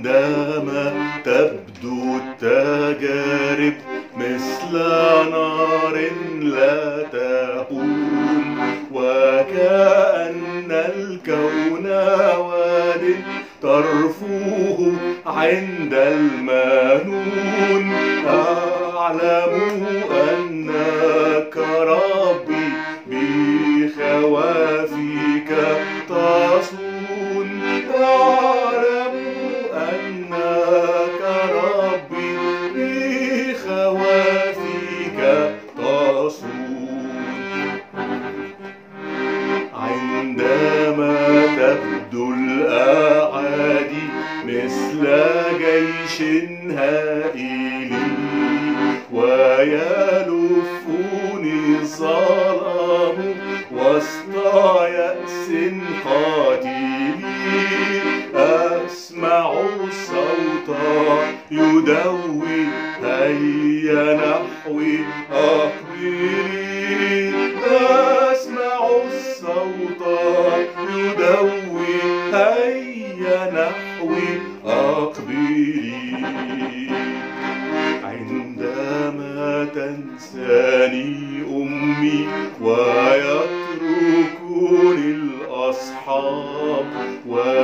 عندما تبدو التجارب مثل نار لا تهون وكأن الكون واد ترفوه عند المنون. أعلم أن بخوافك تصون عندما تبدو الأعادي مثل جيش هائل ويلفني الظلام وسط يأس قاتل. أسمع الصوت يدوي هيا نحوي أقبلي. أسمع الصوت يدوي. هيا نحوي أقبلي. عندما تنساني أمي ويتركني الأصحاب وآتوه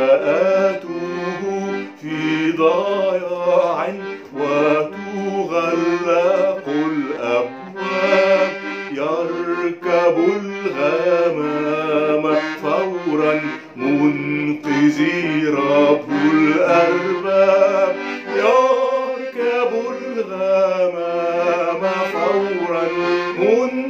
يركب الغمام فورا منقذي رب الأرباب. يركب الغمام فورا منقذي